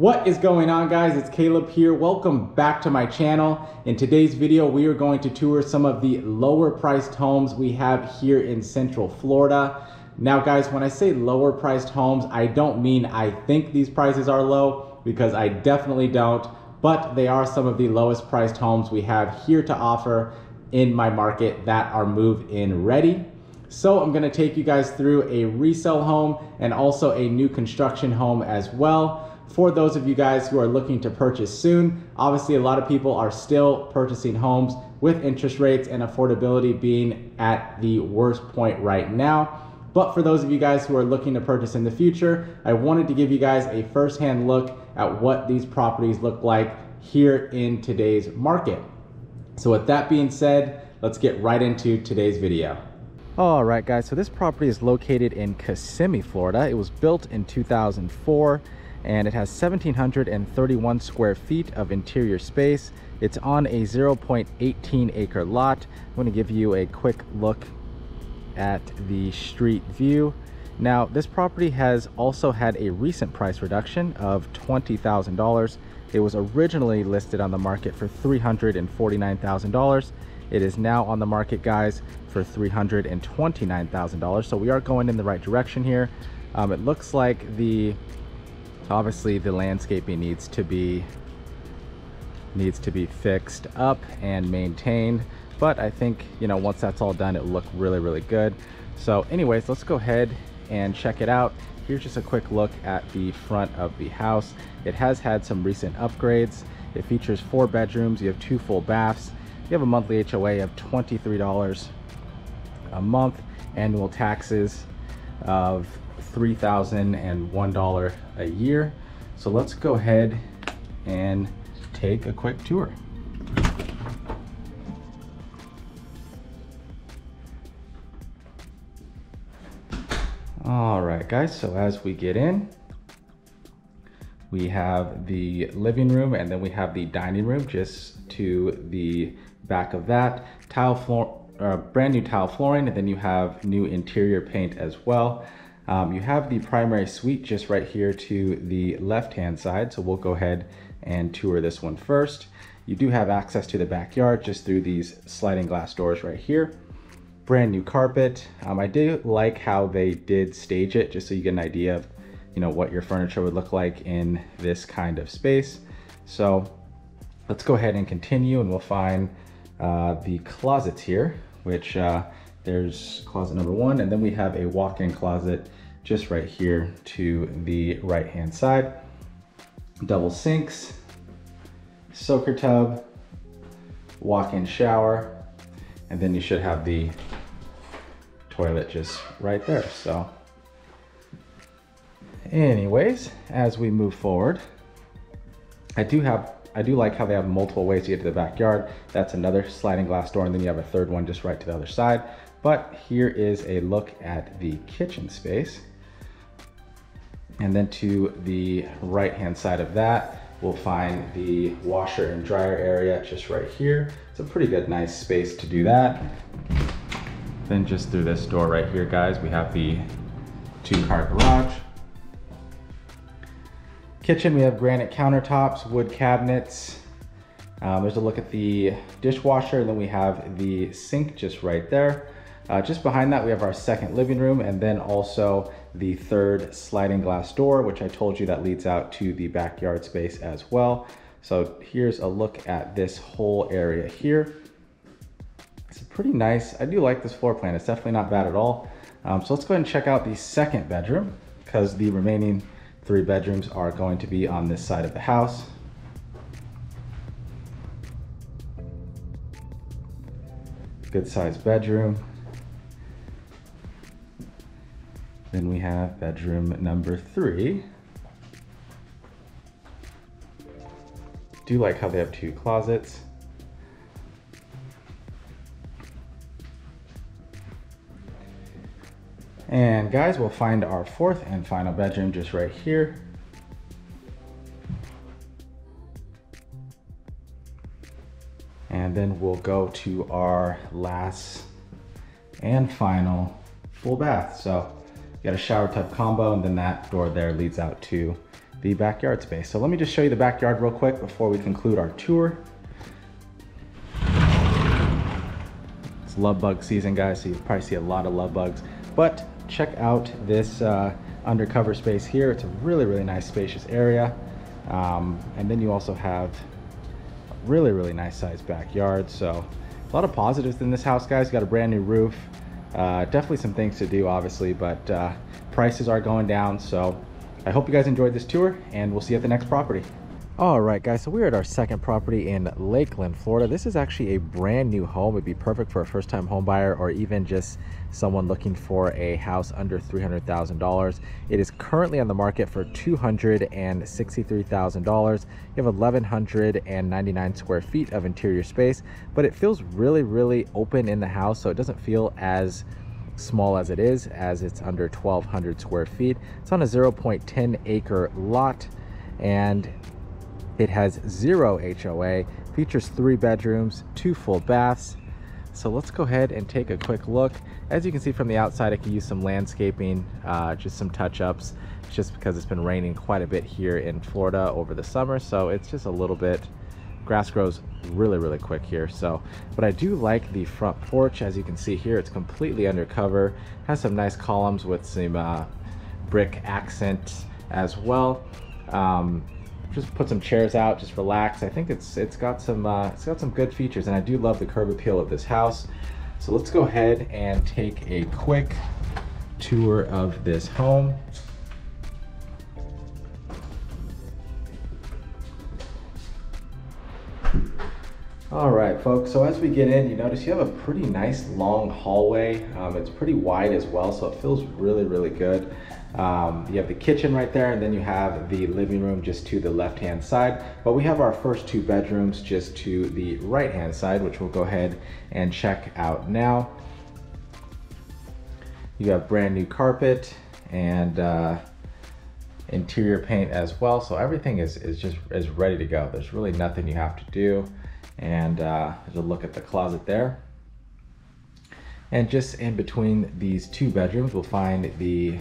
What is going on guys? It's Kaleb here. Welcome back to my channel. In today's video, we are going to tour some of the lower priced homes we have here in Central Florida. Now guys, when I say lower priced homes, I don't mean I think these prices are low because I definitely don't, but they are some of the lowest priced homes we have here to offer in my market that are move-in ready. So I'm gonna take you guys through a resale home and also a new construction home as well for those of you guys who are looking to purchase soon. Obviously, a lot of people are still purchasing homes with interest rates and affordability being at the worst point right now. But for those of you guys who are looking to purchase in the future, I wanted to give you guys a firsthand look at what these properties look like here in today's market. So with that being said, let's get right into today's video. All right, guys, so this property is located in Kissimmee, Florida. It was built in 2004 and it has 1731 square feet of interior space. It's on a 0.18 acre lot. I'm going to give you a quick look at the street view. Now, this property has also had a recent price reduction of $20,000. It was originally listed on the market for $349,000. It is now on the market, guys, for $329,000. So we are going in the right direction here. Um, it looks like the obviously the landscaping needs to be needs to be fixed up and maintained but I think you know once that's all done it look really really good. So anyways let's go ahead and check it out. Here's just a quick look at the front of the house. It has had some recent upgrades. It features four bedrooms you have two full baths you have a monthly HOA of $23 a month annual taxes of $3,001 a year. So let's go ahead and take a quick tour. All right, guys, so as we get in, we have the living room and then we have the dining room just to the back of that. Tile floor, uh, brand new tile flooring, and then you have new interior paint as well. Um, you have the primary suite just right here to the left-hand side, so we'll go ahead and tour this one first. You do have access to the backyard just through these sliding glass doors right here. Brand new carpet. Um, I do like how they did stage it, just so you get an idea of you know, what your furniture would look like in this kind of space. So let's go ahead and continue and we'll find uh, the closets here, which uh, there's closet number one, and then we have a walk-in closet just right here to the right-hand side. Double sinks, soaker tub, walk-in shower, and then you should have the toilet just right there. So anyways, as we move forward, I do have I do like how they have multiple ways to get to the backyard. That's another sliding glass door, and then you have a third one just right to the other side. But here is a look at the kitchen space. And then to the right-hand side of that, we'll find the washer and dryer area just right here. It's a pretty good, nice space to do that. Then just through this door right here, guys, we have the two-car garage. Kitchen, we have granite countertops, wood cabinets. Um, there's a look at the dishwasher, and then we have the sink just right there. Uh, just behind that, we have our second living room and then also the third sliding glass door, which I told you that leads out to the backyard space as well. So here's a look at this whole area here. It's pretty nice. I do like this floor plan. It's definitely not bad at all. Um, so let's go ahead and check out the second bedroom because the remaining three bedrooms are going to be on this side of the house. Good sized bedroom. Then we have bedroom number three. Do like how they have two closets. And guys, we'll find our fourth and final bedroom just right here. And then we'll go to our last and final full bath. So got a shower tub combo and then that door there leads out to the backyard space. So let me just show you the backyard real quick before we conclude our tour. It's love bug season, guys, so you probably see a lot of love bugs. But check out this uh, undercover space here. It's a really, really nice spacious area. Um, and then you also have really, really nice sized backyard. So a lot of positives in this house, guys. You got a brand new roof. Uh, definitely some things to do, obviously, but uh, prices are going down. So I hope you guys enjoyed this tour and we'll see you at the next property. All right, guys, so we're at our second property in Lakeland, Florida. This is actually a brand new home. It'd be perfect for a first-time home buyer or even just someone looking for a house under $300,000. It is currently on the market for $263,000. You have 1,199 square feet of interior space, but it feels really, really open in the house, so it doesn't feel as small as it is, as it's under 1,200 square feet. It's on a 0.10 acre lot, and it has zero HOA, features three bedrooms, two full baths. So let's go ahead and take a quick look. As you can see from the outside, I can use some landscaping, uh, just some touch-ups, just because it's been raining quite a bit here in Florida over the summer. So it's just a little bit, grass grows really, really quick here. So, but I do like the front porch. As you can see here, it's completely undercover. Has some nice columns with some uh, brick accent as well. Um, just put some chairs out, just relax. I think it's it's got some uh, it's got some good features, and I do love the curb appeal of this house. So let's go ahead and take a quick tour of this home. All right, folks, so as we get in, you notice you have a pretty nice long hallway. Um, it's pretty wide as well, so it feels really, really good. Um, you have the kitchen right there, and then you have the living room just to the left-hand side. But we have our first two bedrooms just to the right-hand side, which we'll go ahead and check out now. You have brand new carpet and uh, interior paint as well. So everything is, is just is ready to go. There's really nothing you have to do. And uh, there's a look at the closet there. And just in between these two bedrooms, we'll find the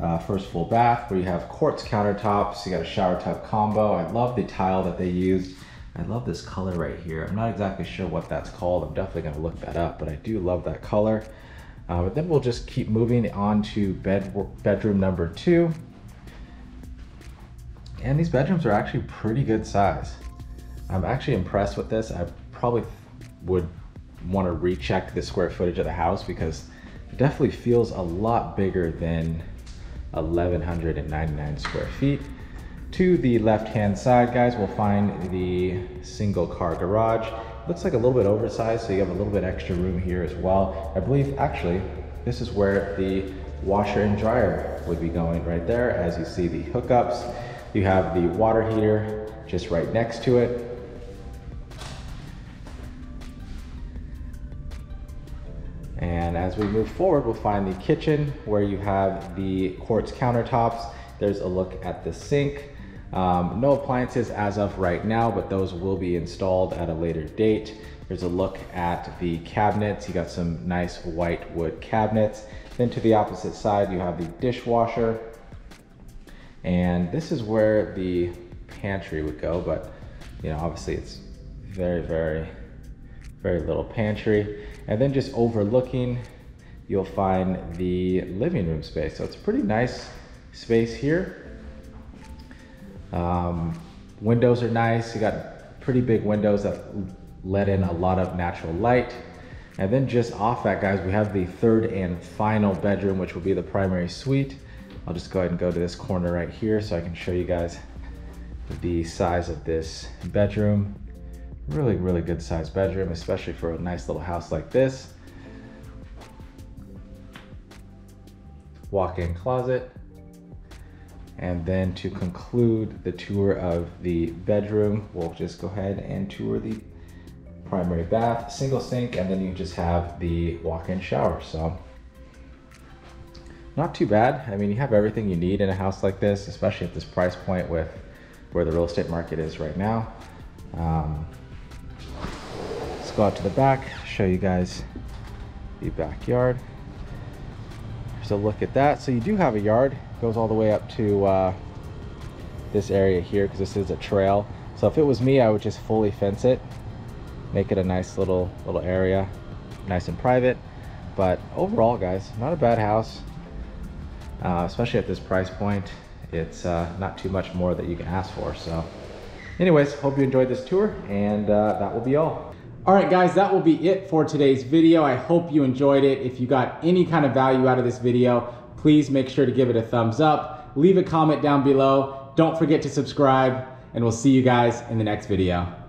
uh, first full bath where you have quartz countertops, you got a shower tub combo. I love the tile that they used. I love this color right here. I'm not exactly sure what that's called. I'm definitely gonna look that up, but I do love that color. Uh, but then we'll just keep moving on to bed, bedroom number two. And these bedrooms are actually pretty good size. I'm actually impressed with this. I probably would want to recheck the square footage of the house because it definitely feels a lot bigger than 1,199 square feet. To the left-hand side, guys, we'll find the single car garage. Looks like a little bit oversized, so you have a little bit extra room here as well. I believe, actually, this is where the washer and dryer would be going right there. As you see the hookups, you have the water heater just right next to it. And as we move forward, we'll find the kitchen where you have the quartz countertops. There's a look at the sink. Um, no appliances as of right now, but those will be installed at a later date. There's a look at the cabinets. You got some nice white wood cabinets. Then to the opposite side, you have the dishwasher. And this is where the pantry would go, but you know, obviously it's very, very, very little pantry. And then just overlooking, you'll find the living room space. So it's a pretty nice space here. Um, windows are nice. You got pretty big windows that let in a lot of natural light. And then just off that, guys, we have the third and final bedroom, which will be the primary suite. I'll just go ahead and go to this corner right here so I can show you guys the size of this bedroom. Really, really good sized bedroom, especially for a nice little house like this. Walk-in closet. And then to conclude the tour of the bedroom, we'll just go ahead and tour the primary bath, single sink, and then you just have the walk-in shower. So not too bad. I mean, you have everything you need in a house like this, especially at this price point with where the real estate market is right now. Um, go out to the back, show you guys the backyard. Here's a look at that. So you do have a yard, goes all the way up to uh, this area here because this is a trail. So if it was me, I would just fully fence it, make it a nice little little area, nice and private. But overall, guys, not a bad house, uh, especially at this price point. It's uh, not too much more that you can ask for. So anyways, hope you enjoyed this tour and uh, that will be all. All right, guys, that will be it for today's video. I hope you enjoyed it. If you got any kind of value out of this video, please make sure to give it a thumbs up. Leave a comment down below. Don't forget to subscribe, and we'll see you guys in the next video.